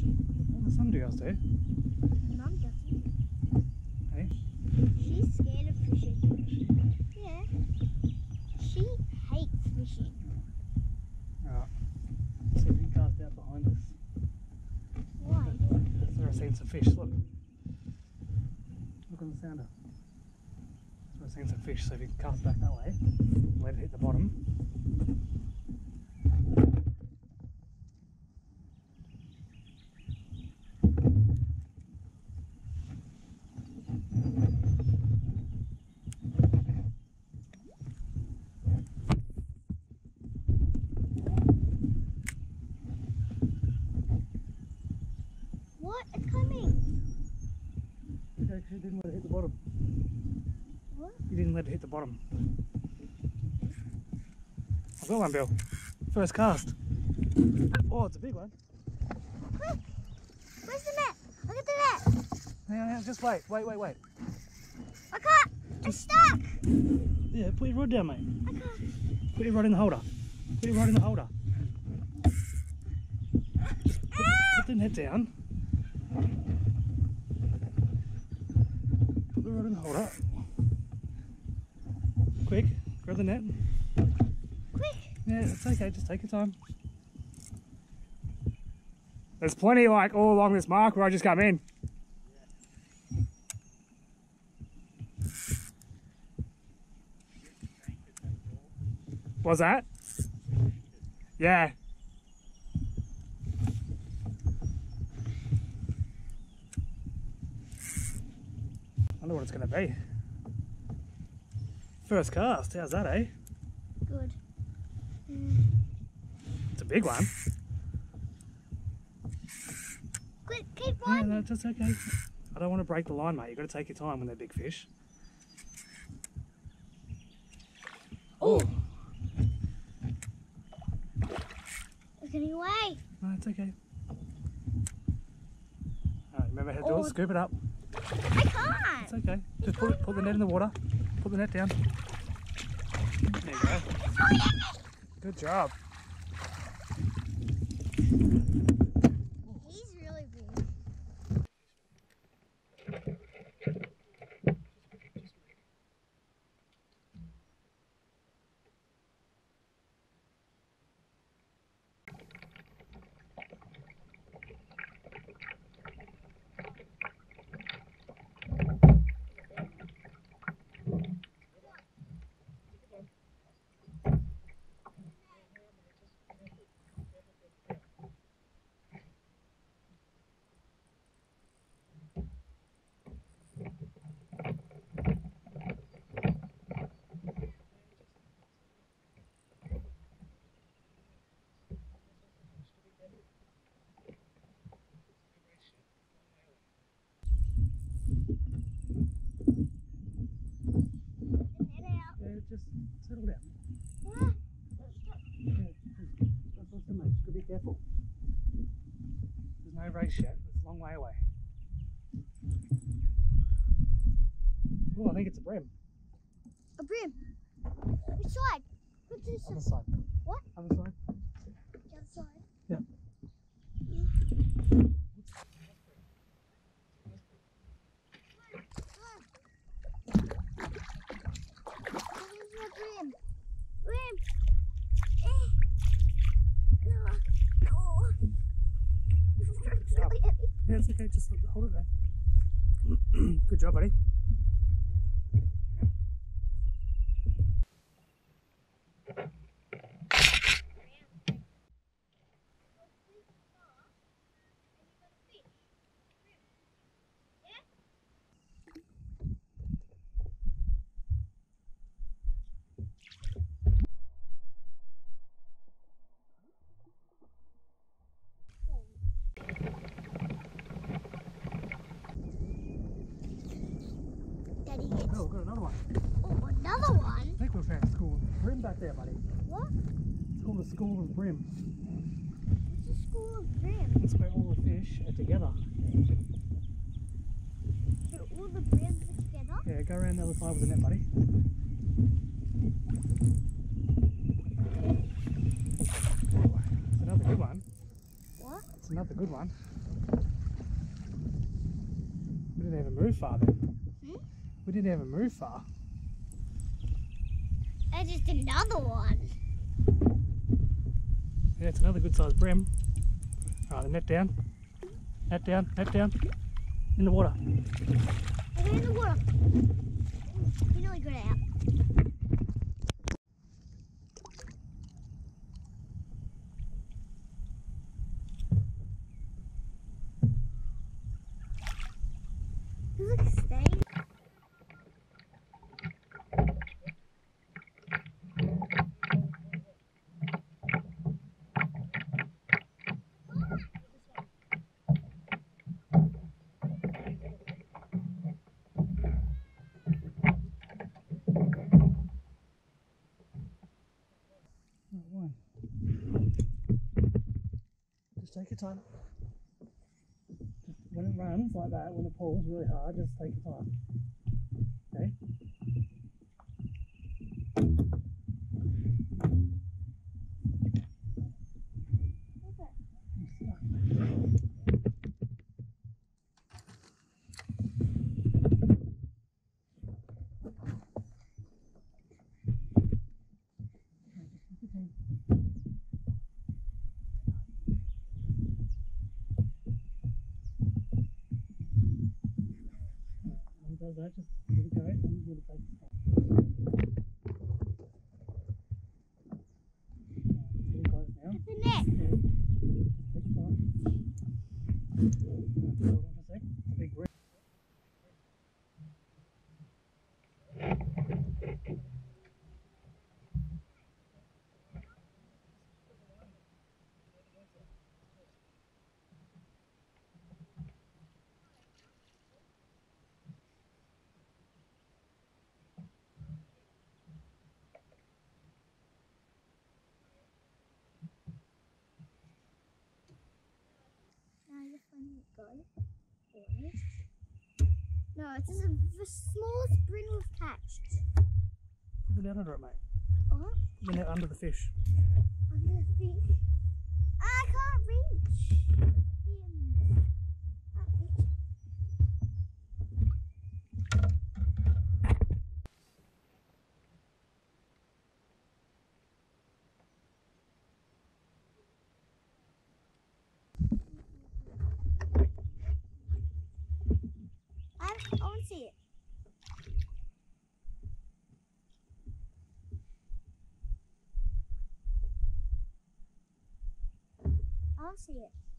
fishing. Well, some girls do. Mum doesn't. Hey? She's scared of fishing. Yeah. She hates fishing. Alright. See if we can cast out behind us. Why? That's where I've seen some fish. Look. Look on the sounder. That's where I've seen some fish. So if you can cast back that way, let it hit the bottom. What? It's coming. Okay, you didn't let it hit the bottom. What? You didn't let it hit the bottom. I've got one, Bill. First cast. Oh, it's a big one. Quick! Where's the net? Look at the net. Hang on, hang on, just wait, wait, wait, wait. I can't. It's stuck. Yeah, put your rod down, mate. I can't. Put your rod in the holder. Put your rod in the holder. Ah! Put the net down. The rod in the holder. Quick, grab the net. Quick. Yeah, it's okay, just take your time. There's plenty like all along this mark where I just come in. What's that? Yeah. Wonder what it's going to be. First cast, how's that, eh? Good. It's a big one. Quick, keep on. no, that's okay. I don't want to break the line, mate. You've got to take your time when they're big fish. Oh, It's getting away. no, it's okay. Alright, remember how to do it? Scoop it up. I can't. It's okay. Just put, it, put the net in the water. Put the net down. There you go. Good job. He's really big. Get out. Yeah, just settle down. Ah, Yeah, that's what's the mate. Just gotta be careful. There's no race yet. It's a long way away. Oh, I think it's a bream. A bream. Which side? Which is Other side. What? Other side. the other side? Yeah. The bream? Bream. Eh. No. No. It's really heavy. Yeah, it's okay. Just hold it there. Good job, buddy. Oh, we've got another one. Oh, another one. I think we found a school of bream back there, buddy. What? It's called a school of bream. It's a school of bream. That's where all the fish are together. So all the breams are together. Yeah, go around the other side with the net, buddy. It's another good one. What? It's another good one. We didn't even move far then. We didn't even move far. That's just another one. Yeah, it's another good sized bream. Alright, the net down. Net down, net down. In the water. In the water. You nearly got it out. Look, stay. Right, one. Just take your time. Just when it runs like that, when it pulls really hard, just take your time. Okay? When it does that, just give it a go and you're going to take your time. Right, Getting close now. The net. Yeah. Just take your time. Right, Hold on for a sec. It's a big breath. Now one No, it's just a, the smallest spring we've catched. Put the net under it, mate. What? Put the net under the fish. I'm gonna. I can't reach him. Can't reach. I, want to see it. I want to see it.